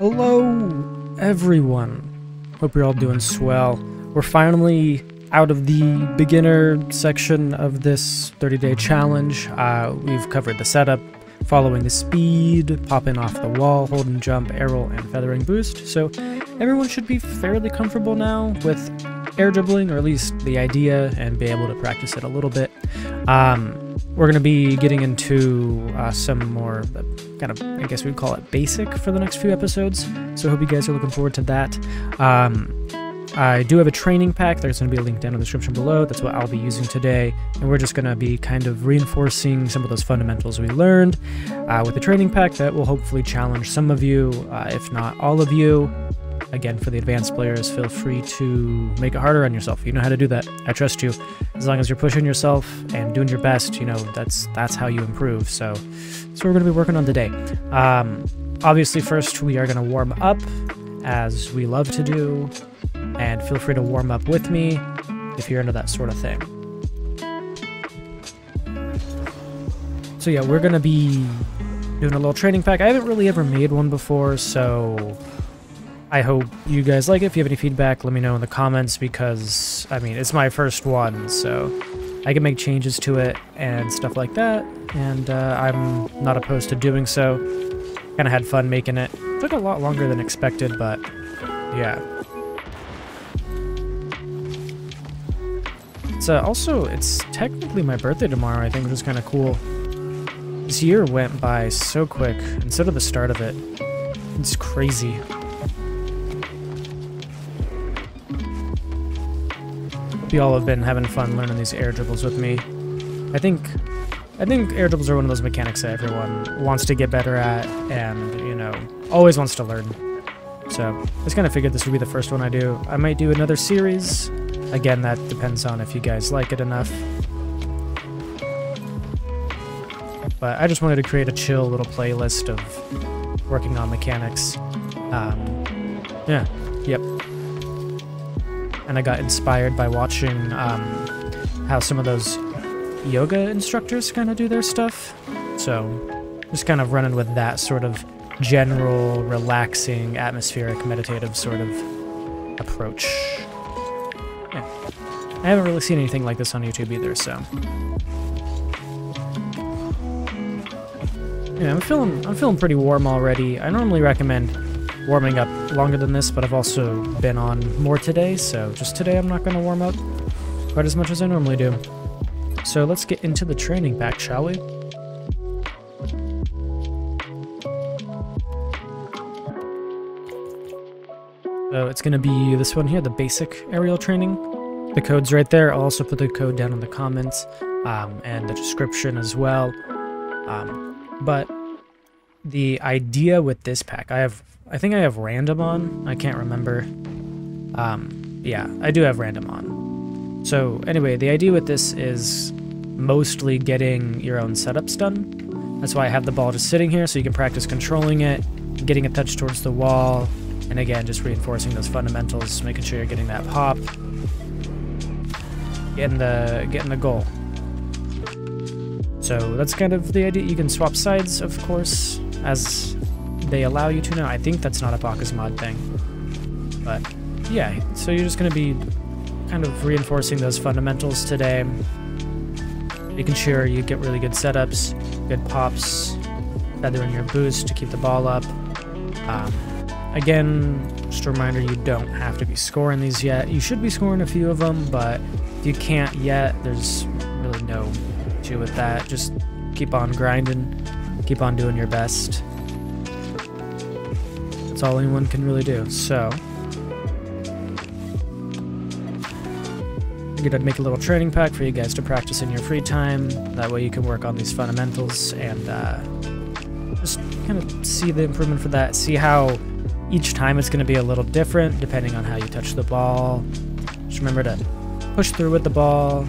Hello, everyone. Hope you're all doing swell. We're finally out of the beginner section of this 30 day challenge. Uh, we've covered the setup, following the speed, popping off the wall, holding jump, air roll, and feathering boost. So everyone should be fairly comfortable now with air dribbling, or at least the idea, and be able to practice it a little bit. Um, we're going to be getting into uh, some more kind of, I guess we'd call it basic for the next few episodes. So I hope you guys are looking forward to that. Um, I do have a training pack. There's going to be a link down in the description below. That's what I'll be using today. And we're just going to be kind of reinforcing some of those fundamentals we learned uh, with the training pack that will hopefully challenge some of you, uh, if not all of you. Again, for the advanced players, feel free to make it harder on yourself. You know how to do that. I trust you. As long as you're pushing yourself and doing your best, you know that's that's how you improve. So, so we're going to be working on today. Um, obviously, first we are going to warm up, as we love to do, and feel free to warm up with me if you're into that sort of thing. So yeah, we're going to be doing a little training pack. I haven't really ever made one before, so I hope you guys like it. If you have any feedback, let me know in the comments because, I mean, it's my first one, so I can make changes to it and stuff like that, and uh, I'm not opposed to doing so. Kind of had fun making it. Took a lot longer than expected, but yeah. It's uh, also, it's technically my birthday tomorrow, I think, which is kind of cool. This year went by so quick instead of the start of it. It's crazy. Hope you all have been having fun learning these air dribbles with me. I think I think air dribbles are one of those mechanics that everyone wants to get better at and, you know, always wants to learn. So, I just kind of figured this would be the first one I do. I might do another series. Again, that depends on if you guys like it enough. But I just wanted to create a chill little playlist of working on mechanics. Um, yeah, yep and I got inspired by watching um, how some of those yoga instructors kind of do their stuff. So just kind of running with that sort of general, relaxing, atmospheric, meditative sort of approach. Yeah. I haven't really seen anything like this on YouTube either, so. Yeah, I'm feeling I'm feeling pretty warm already. I normally recommend warming up longer than this, but I've also been on more today, so just today I'm not going to warm up quite as much as I normally do. So let's get into the training pack, shall we? So it's going to be this one here, the basic aerial training. The code's right there. I'll also put the code down in the comments um, and the description as well. Um, but the idea with this pack, I have I think I have random on. I can't remember. Um, yeah, I do have random on. So anyway, the idea with this is mostly getting your own setups done. That's why I have the ball just sitting here so you can practice controlling it, getting a touch towards the wall, and again, just reinforcing those fundamentals, making sure you're getting that pop, getting the getting the goal. So that's kind of the idea. You can swap sides, of course, as they allow you to now. I think that's not a BakkesMod thing. But yeah, so you're just going to be kind of reinforcing those fundamentals today. Making sure you get really good setups, good pops, feathering your boost to keep the ball up. Um, again, just a reminder, you don't have to be scoring these yet. You should be scoring a few of them, but if you can't yet, there's really no issue with that. Just keep on grinding, keep on doing your best. That's all anyone can really do. So, I I'd make a little training pack for you guys to practice in your free time. That way you can work on these fundamentals and uh, just kind of see the improvement for that. See how each time it's going to be a little different depending on how you touch the ball. Just remember to push through with the ball.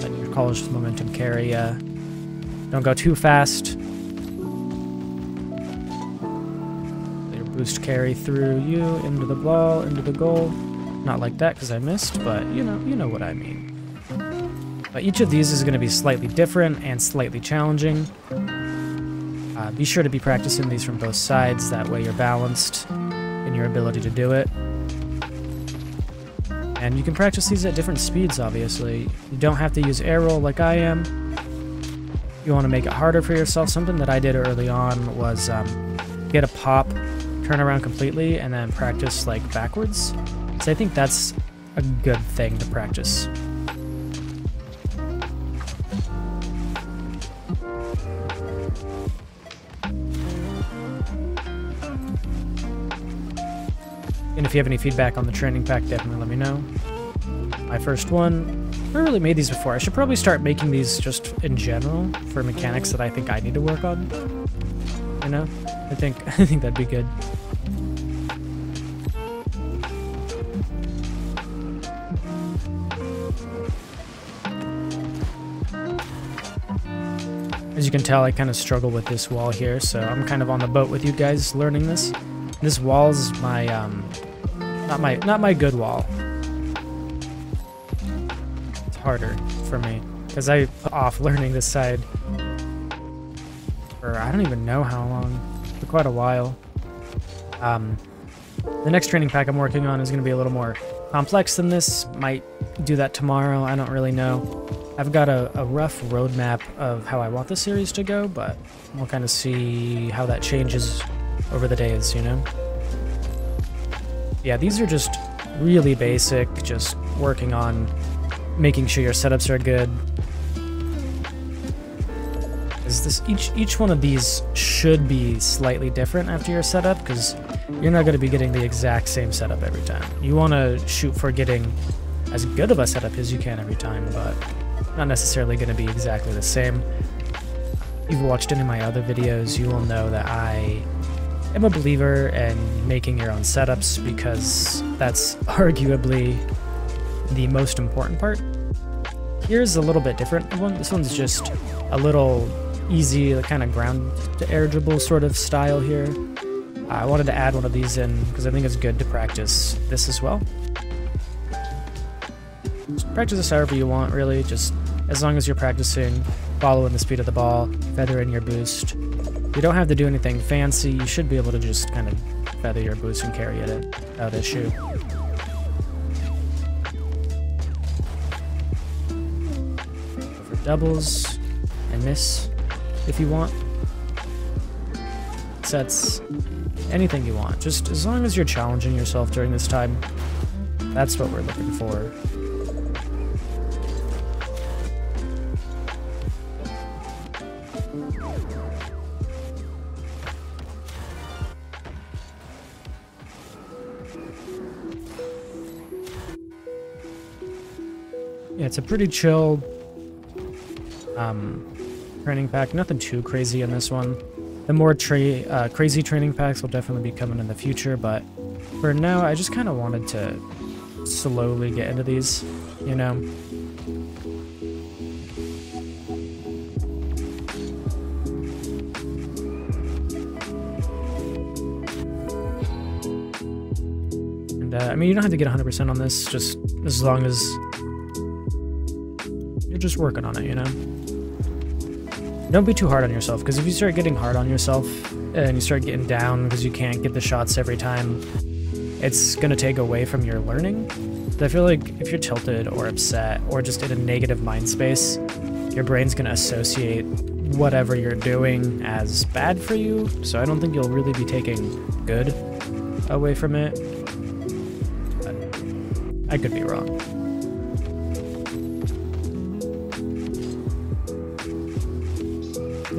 Let your college momentum carry you. Don't go too fast. Boost carry through you into the ball, into the goal. Not like that because I missed, but you know, you know what I mean. But each of these is going to be slightly different and slightly challenging. Uh, be sure to be practicing these from both sides, that way you're balanced in your ability to do it. And you can practice these at different speeds, obviously. You don't have to use air roll like I am. You want to make it harder for yourself. Something that I did early on was um, get a pop, turn around completely, and then practice like backwards. So I think that's a good thing to practice. And if you have any feedback on the training pack, definitely let me know. My first one, I never really made these before. I should probably start making these just in general for mechanics that I think I need to work on. You know? I think I think that'd be good. As you can tell, I kind of struggle with this wall here, so I'm kind of on the boat with you guys learning this. This wall's my um, not my not my good wall. It's harder for me because I put off learning this side for I don't even know how long, quite a while. Um, the next training pack I'm working on is going to be a little more complex than this. Might do that tomorrow. I don't really know. I've got a, a rough roadmap of how I want the series to go, but we'll kind of see how that changes over the days, you know? Yeah, these are just really basic, just working on making sure your setups are good. Is this each each one of these should be slightly different after your setup because you're not going to be getting the exact same setup every time. You want to shoot for getting as good of a setup as you can every time, but not necessarily going to be exactly the same. If you've watched any of my other videos, you will know that I am a believer in making your own setups because that's arguably the most important part. Here's a little bit different one. This one's just a little easy, kind of ground to air dribble sort of style here. I wanted to add one of these in because I think it's good to practice this as well. Just practice this however you want, really. Just as long as you're practicing following the speed of the ball, feathering your boost, you don't have to do anything fancy. You should be able to just kind of feather your boost and carry it without issue. Doubles and miss if you want. Sets, anything you want. Just as long as you're challenging yourself during this time, that's what we're looking for. Yeah, it's a pretty chill um, training pack. Nothing too crazy in this one. The more tra uh, crazy training packs will definitely be coming in the future, but for now, I just kind of wanted to slowly get into these, you know? And, uh, I mean, you don't have to get 100% on this, just as long as you're just working on it, you know? Don't be too hard on yourself, because if you start getting hard on yourself and you start getting down because you can't get the shots every time, it's going to take away from your learning. I feel like if you're tilted or upset or just in a negative mind space, your brain's going to associate whatever you're doing as bad for you, so I don't think you'll really be taking good away from it. I could be wrong.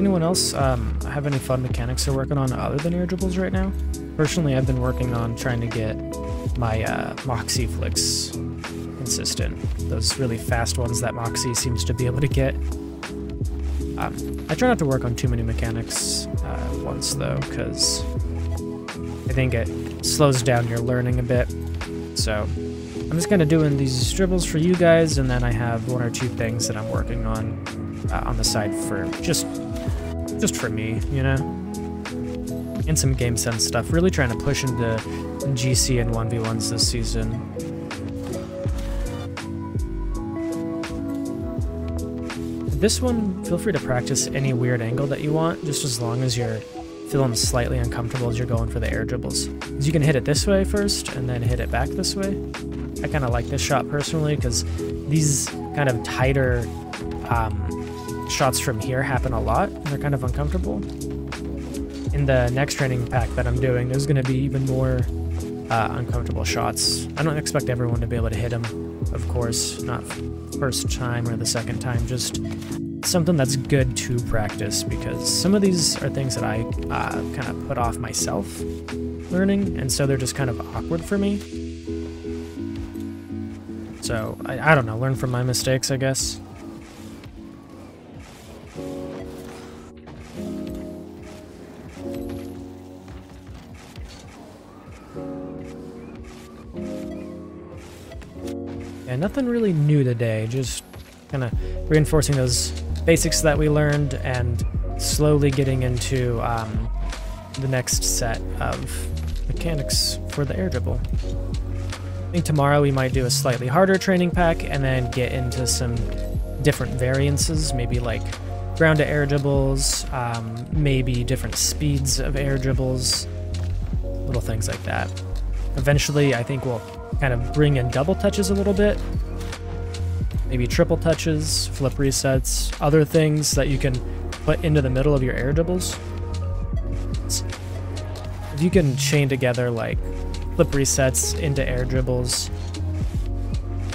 Anyone else um, have any fun mechanics they're working on other than air dribbles right now? Personally, I've been working on trying to get my uh, Mawkzy flicks consistent. Those really fast ones that Mawkzy seems to be able to get. Um, I try not to work on too many mechanics uh, once though, because I think it slows down your learning a bit. So I'm just kind of doing these dribbles for you guys, and then I have one or two things that I'm working on uh, on the side for just just for me, you know? And some game sense stuff. Really trying to push into GC and 1v1s this season. this one, feel free to practice any weird angle that you want, just as long as you're feeling slightly uncomfortable as you're going for the air dribbles. You can hit it this way first, and then hit it back this way. I kind of like this shot personally, because these kind of tighter um, shots from here happen a lot, and they're kind of uncomfortable. In the next training pack that I'm doing, there's going to be even more uh, uncomfortable shots. I don't expect everyone to be able to hit them, of course, not first time or the second time, just something that's good to practice because some of these are things that I uh, kind of put off myself learning, and so they're just kind of awkward for me. So, I, I don't know, learn from my mistakes, I guess. Really new today, just kind of reinforcing those basics that we learned and slowly getting into um, the next set of mechanics for the air dribble. I think tomorrow we might do a slightly harder training pack and then get into some different variances, maybe like ground to air dribbles, um, maybe different speeds of air dribbles, little things like that. Eventually, I think we'll kind of bring in double touches a little bit, maybe triple touches, flip resets, other things that you can put into the middle of your air dribbles. If you can chain together like flip resets into air dribbles,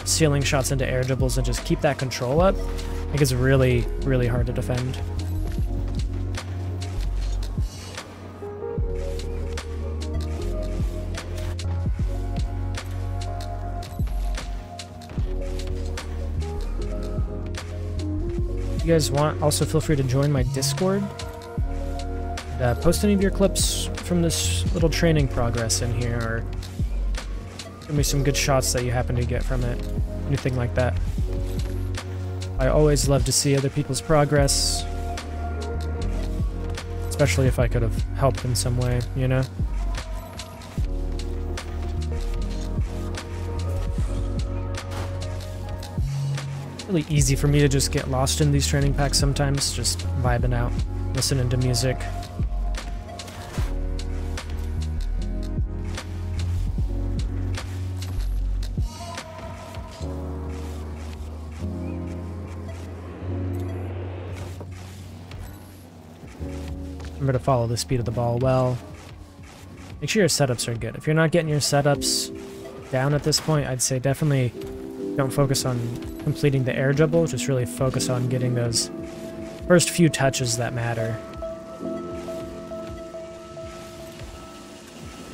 ceiling shots into air dribbles, and just keep that control up, I think it's really, really hard to defend. You guys want, also feel free to join my Discord. Uh, post any of your clips from this little training progress in here, or give me some good shots that you happen to get from it. Anything like that. I always love to see other people's progress. Especially if I could have helped in some way, you know? Really easy for me to just get lost in these training packs sometimes, just vibing out, listening to music. Remember to follow the speed of the ball well. Make sure your setups are good. If you're not getting your setups down at this point, I'd say definitely don't focus on completing the air dribble, just really focus on getting those first few touches that matter.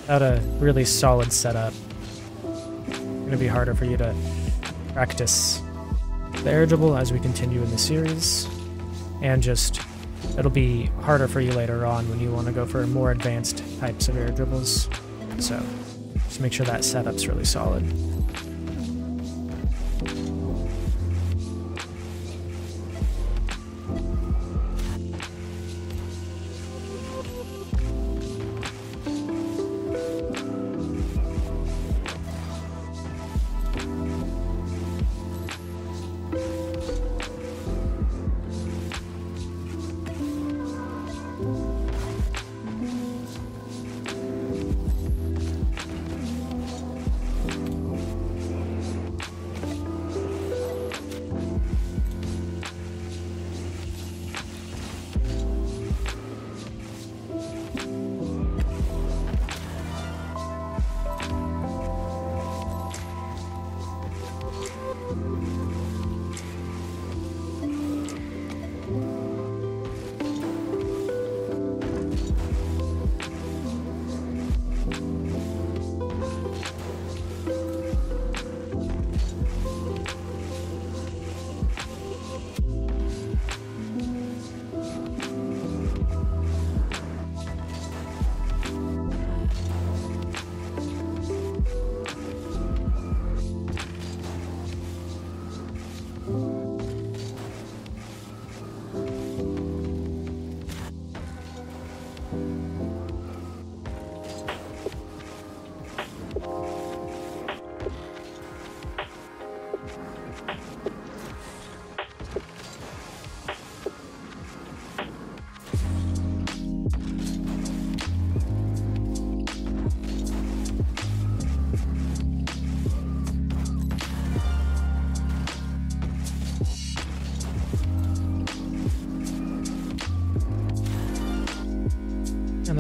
Without a really solid setup, it's going to be harder for you to practice the air dribble as we continue in the series, and just it'll be harder for you later on when you want to go for more advanced types of air dribbles. So just make sure that setup's really solid.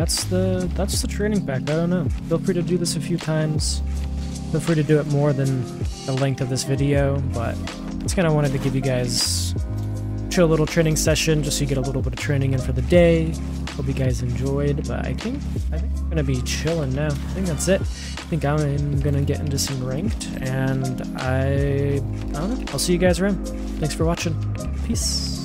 That's the that's the training pack. I don't know. Feel free to do this a few times. Feel free to do it more than the length of this video, but it's kind of wanted to give you guys chill little training session just so you get a little bit of training in for the day. Hope you guys enjoyed, but I think I think I'm gonna be chilling now. I think that's it. I think I'm gonna get into some ranked, and I I don't know. I'll see you guys around. Thanks for watching. Peace.